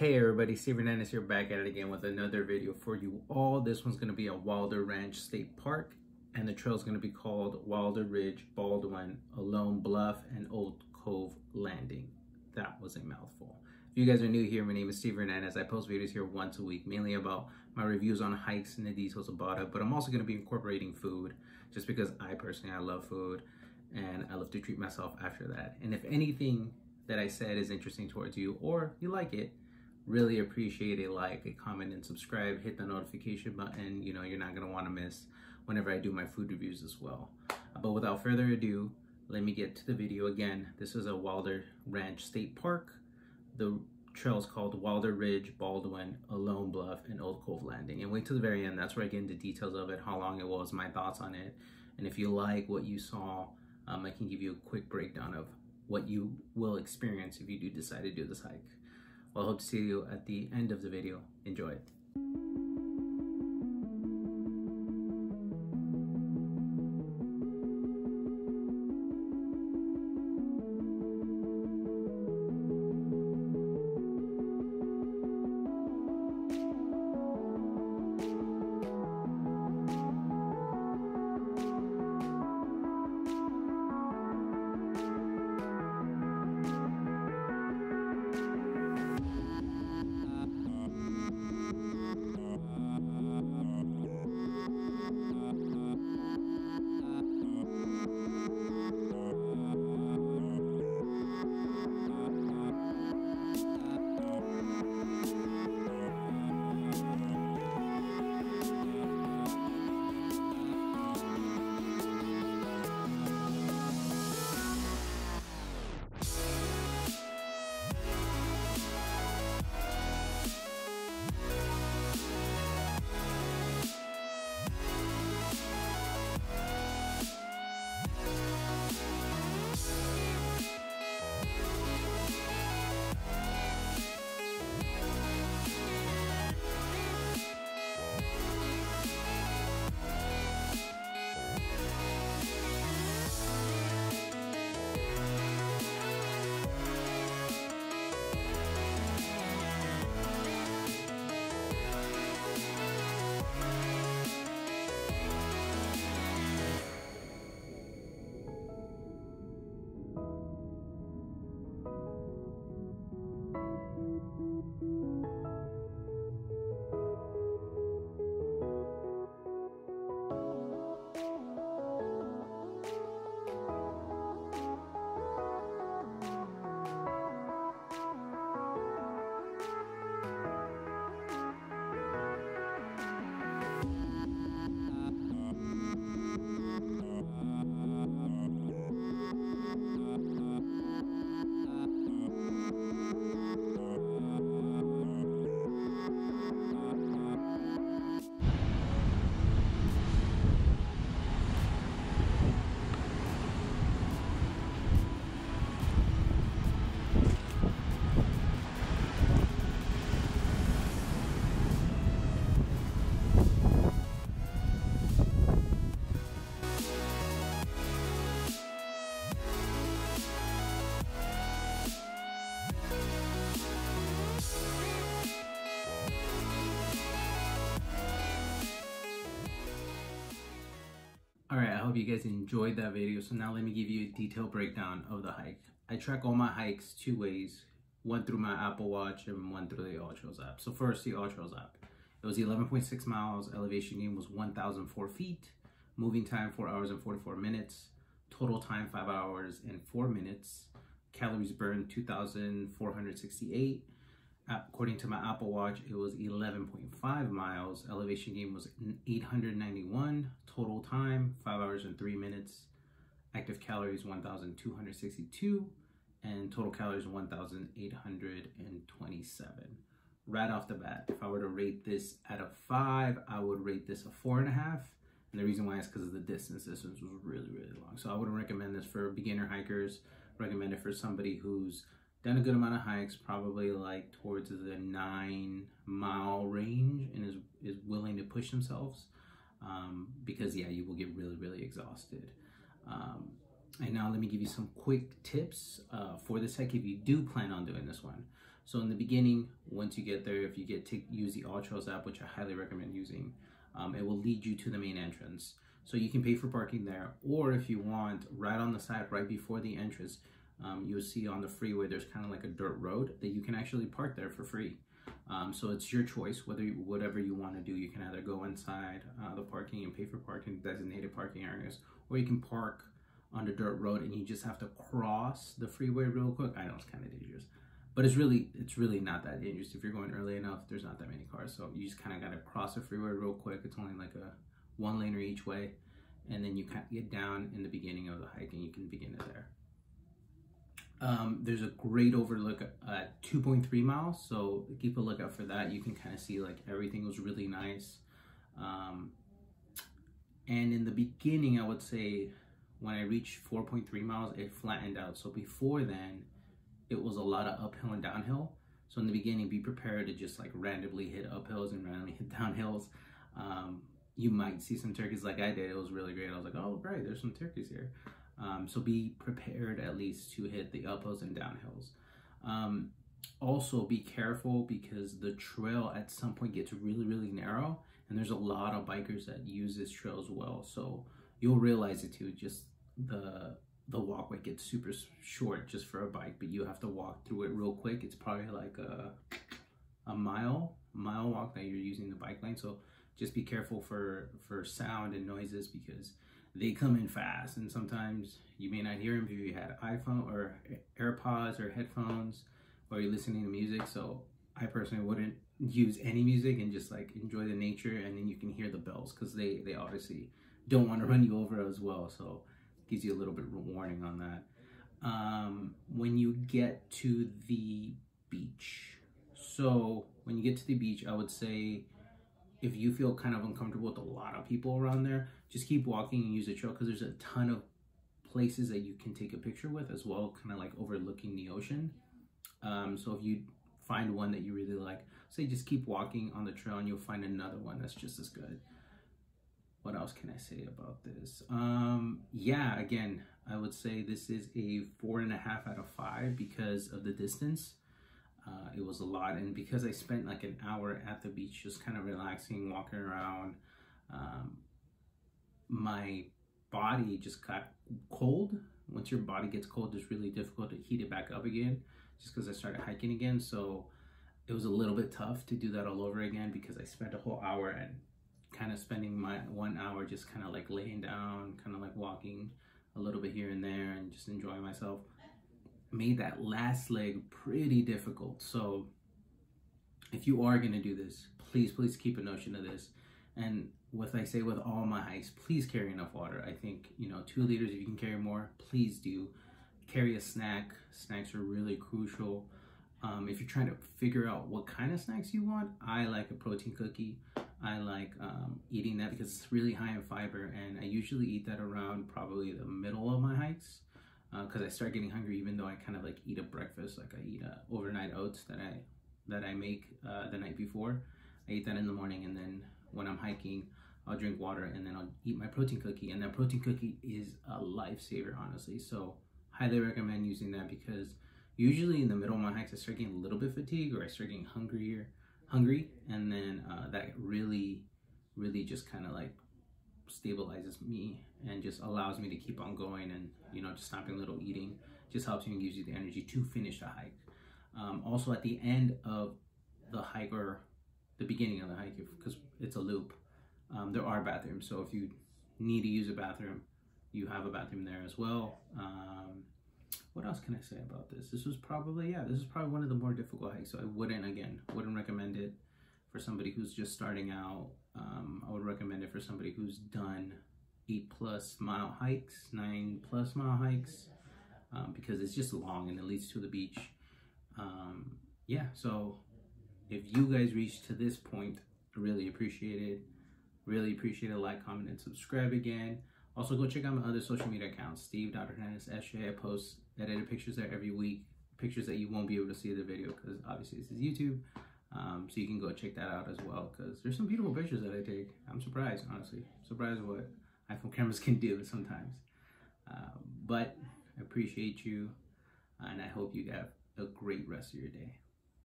Hey everybody, Steve Hernandez here back at it again with another video for you all. This one's going to be a Wilder Ranch State Park and the trail is going to be called Wilder Ridge, Baldwin, Ohlone Bluff, and Old Cove Landing. That was a mouthful. If you guys are new here, my name is Steve Hernandez. I post videos here once a week, mainly about my reviews on hikes and the details about it, but I'm also going to be incorporating food just because I personally, I love food and I love to treat myself after that. And if anything that I said is interesting towards you or you like it, really appreciate a like, a comment, and subscribe. Hit the notification button. You know, you're not going to want to miss whenever I do my food reviews as well. But without further ado, let me get to the video again. This is a Wilder Ranch State Park. The trail is called Wilder Ridge, Baldwin, Ohlone Bluff, and Old Cove Landing. And wait till the very end. That's where I get into details of it, how long it was, my thoughts on it. And if you like what you saw, um, I can give you a quick breakdown of what you will experience if you do decide to do this hike. Well, I hope to see you at the end of the video. Enjoy it. Hope you guys enjoyed that video. So now let me give you a detailed breakdown of the hike. I track all my hikes two ways, one through my Apple Watch and one through the AllTrails app. So first, the AllTrails app. It was 11.6 miles, elevation gain was 1,004 feet, moving time 4 hours and 44 minutes, total time 5 hours and 4 minutes, calories burned 2,468, according to my Apple Watch, it was 11.5 miles. Elevation gain was 891. Total time, 5 hours and 3 minutes. Active calories, 1,262. And total calories, 1,827. Right off the bat, if I were to rate this out of 5, I would rate this a 4.5. And the reason why is because of the distance. This was really, really long. So I wouldn't recommend this for beginner hikers. Recommend it for somebody who's done a good amount of hikes, probably like towards the nine mile range, and is is willing to push themselves. Um, because yeah, you will get really really exhausted. Um, and now let me give you some quick tips uh, for this hike if you do plan on doing this one. So in the beginning, once you get there, if you get to use the All Trails app, which I highly recommend using, um, it will lead you to the main entrance. So you can pay for parking there, or if you want, right on the side, right before the entrance, um, you'll see on the freeway there's kind of like a dirt road that you can actually park there for free. Um, so it's your choice whether you, whatever you want to do. You can either go inside uh, the parking and pay for parking designated parking areas, or you can park on the dirt road and you just have to cross the freeway real quick. I know it's kind of dangerous, but it's really it's really not that dangerous if you're going early enough. There's not that many cars, so you just kind of got to cross the freeway real quick. It's only like a one laner each way, and then you kind of get down in the beginning of the hike and you can begin it there. Um, there's a great overlook at 2.3 miles, so keep a lookout for that. You can kind of see like everything was really nice. Um, and in the beginning, I would say when I reached 4.3 miles, it flattened out. So before then, it was a lot of uphill and downhill. So in the beginning, be prepared to just like randomly hit uphills and randomly hit downhills. Um, you might see some turkeys like I did. It was really great. I was like, oh, great, there's some turkeys here. Um, so be prepared at least to hit the uphills and downhills. Um, also be careful because the trail at some point gets really, really narrow and there's a lot of bikers that use this trail as well. So you'll realize it too. Just the the walkway gets super short just for a bike, but you have to walk through it real quick. It's probably like a a mile mile walk that you're using the bike lane. So just be careful for for sound and noises because they come in fast and sometimes you may not hear them if you had iPhone or AirPods or headphones or you're listening to music. So I personally wouldn't use any music and just like enjoy the nature and then you can hear the bells because they, they obviously don't want to run you over as well. So gives you a little bit of warning on that. Um, when you get to the beach. So when you get to the beach, I would say if you feel kind of uncomfortable with a lot of people around there, just keep walking and use the trail because there's a ton of places that you can take a picture with as well, kind of like overlooking the ocean. Um, so if you find one that you really like, say just keep walking on the trail and you'll find another one that's just as good. What else can I say about this? Um, yeah, again, I would say this is a four and a half out of five because of the distance. Uh, it was a lot, and because I spent like an hour at the beach, just kind of relaxing, walking around, um, my body just got cold. Once your body gets cold, it's really difficult to heat it back up again, just because I started hiking again. So it was a little bit tough to do that all over again because I spent a whole hour and kind of spending my one hour just kind of like laying down, kind of like walking a little bit here and there and just enjoying myself made that last leg pretty difficult. So if you are going to do this, please, please keep a notion of this. And what I say with all my hikes, please carry enough water. I think, you know, two liters, if you can carry more, please do. Carry a snack. Snacks are really crucial. Um, if you're trying to figure out what kind of snacks you want, I like a protein cookie. I like um, eating that because it's really high in fiber and I usually eat that around probably the middle of my hikes because uh, I start getting hungry even though I kind of like eat a breakfast like I eat overnight oats that I that I make uh, the night before. I eat that in the morning and then when I'm hiking I'll drink water and then I'll eat my protein cookie. And that protein cookie is a lifesaver honestly. So highly recommend using that because usually in the middle of my hikes I start getting a little bit fatigued or I start getting hungrier hungry. And then uh, that really really just kind of like stabilizes me and just allows me to keep on going and you know just stopping little eating just helps you and gives you the energy to finish the hike. Um, also at the end of the hike or the beginning of the hike because it's a loop um, there are bathrooms. So if you need to use a bathroom you have a bathroom there as well. Um, what else can I say about this? This was probably yeah this is probably one of the more difficult hikes. So I wouldn't again wouldn't recommend it for somebody who's just starting out um, I would recommend it for somebody who's done eight plus mile hikes, nine plus mile hikes, um, because it's just long and it leads to the beach. Um, yeah, so if you guys reach to this point, I really appreciate it. Really appreciate a like, comment, and subscribe again. Also, go check out my other social media accounts, Steve Doctor Hernandez SJ. I post edited pictures there every week, pictures that you won't be able to see in the video because obviously this is YouTube. Um, so you can go check that out as well because there's some beautiful pictures that I take. I'm surprised, honestly. Surprised what iPhone cameras can do sometimes. Uh, but I appreciate you and I hope you have a great rest of your day.